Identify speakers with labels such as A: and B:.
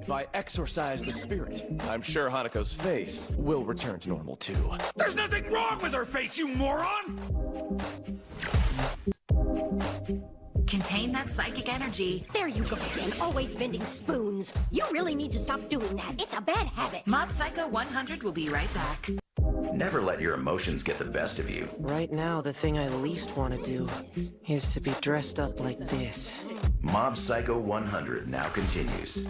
A: If I exorcise the spirit, I'm sure Hanako's face will return to normal too.
B: There's nothing wrong with her face, you moron!
C: Contain that psychic energy.
D: There you go again, always bending spoons. You really need to stop doing that. It's a bad habit.
C: Mob Psycho 100 will be right back.
E: Never let your emotions get the best of you.
F: Right now, the thing I least want to do is to be dressed up like this.
E: Mob Psycho 100 now continues.